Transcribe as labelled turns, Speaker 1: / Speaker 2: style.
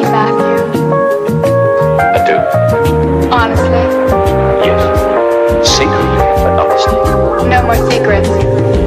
Speaker 1: me, Matthew?
Speaker 2: I do.
Speaker 1: Honestly?
Speaker 2: Yes. Secretly, but honestly.
Speaker 1: No more secrets.